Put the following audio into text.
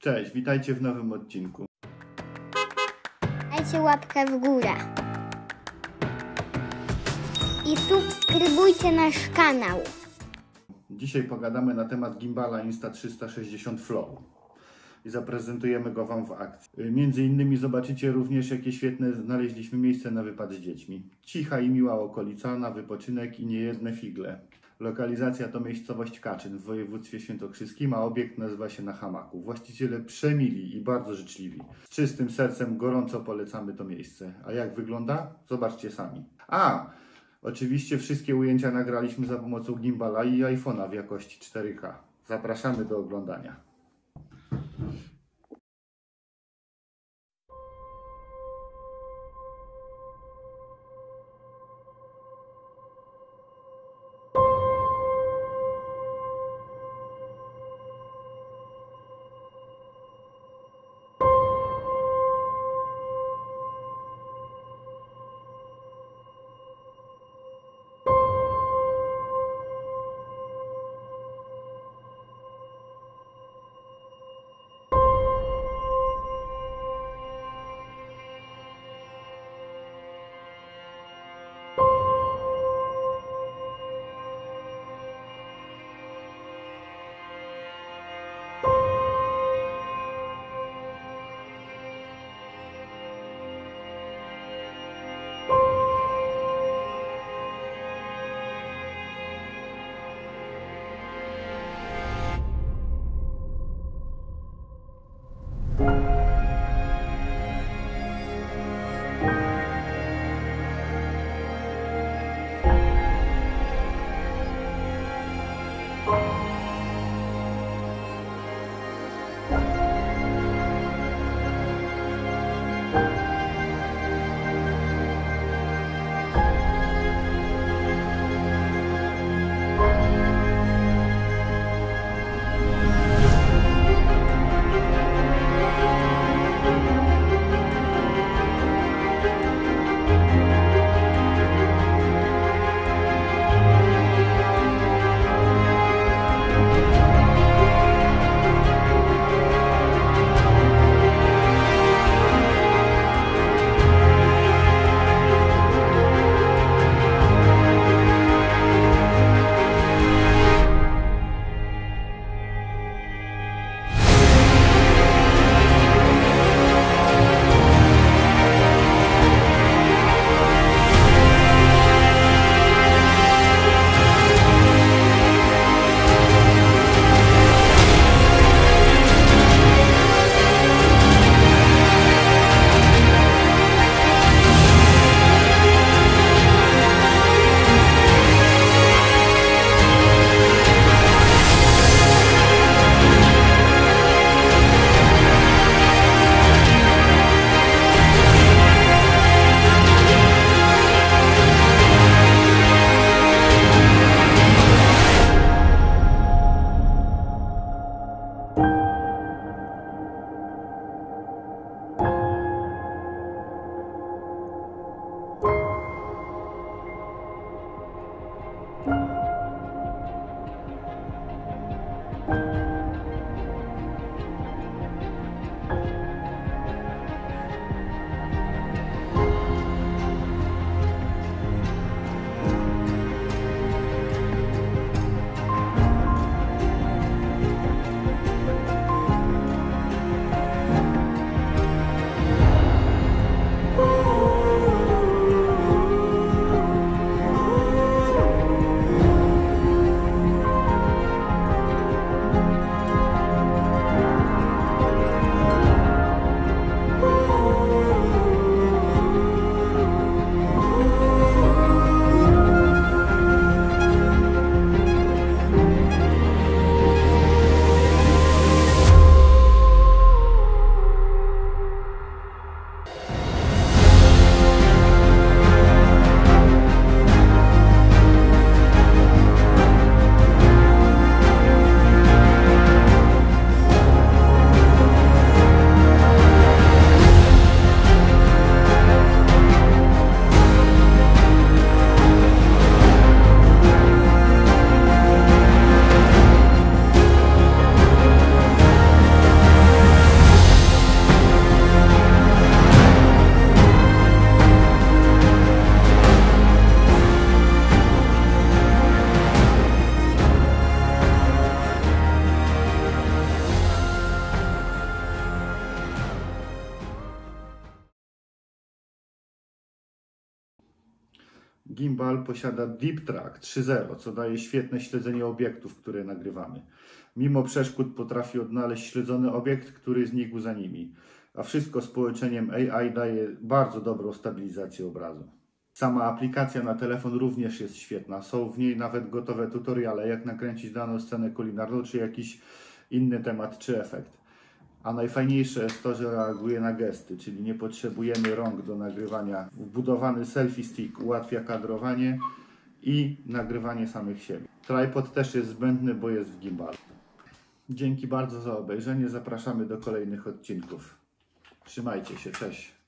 Cześć, witajcie w nowym odcinku. Dajcie łapkę w górę. I subskrybujcie nasz kanał. Dzisiaj pogadamy na temat gimbala Insta360 Flow i zaprezentujemy go Wam w akcji. Między innymi zobaczycie również, jakie świetne znaleźliśmy miejsce na wypad z dziećmi. Cicha i miła okolica, na wypoczynek i niejedne figle. Lokalizacja to miejscowość Kaczyn w województwie świętokrzyskim, a obiekt nazywa się Na Hamaku. Właściciele przemili i bardzo życzliwi. Z czystym sercem gorąco polecamy to miejsce. A jak wygląda? Zobaczcie sami. A! Oczywiście wszystkie ujęcia nagraliśmy za pomocą gimbala i iPhone'a w jakości 4K. Zapraszamy do oglądania. Gimbal posiada Deep Track 3.0, co daje świetne śledzenie obiektów, które nagrywamy. Mimo przeszkód potrafi odnaleźć śledzony obiekt, który znikł za nimi. A wszystko z połączeniem AI daje bardzo dobrą stabilizację obrazu. Sama aplikacja na telefon również jest świetna. Są w niej nawet gotowe tutoriale, jak nakręcić daną scenę kulinarną, czy jakiś inny temat, czy efekt. A najfajniejsze jest to, że reaguje na gesty, czyli nie potrzebujemy rąk do nagrywania. Wbudowany selfie stick ułatwia kadrowanie i nagrywanie samych siebie. Tripod też jest zbędny, bo jest w gimbalu. Dzięki bardzo za obejrzenie. Zapraszamy do kolejnych odcinków. Trzymajcie się, cześć.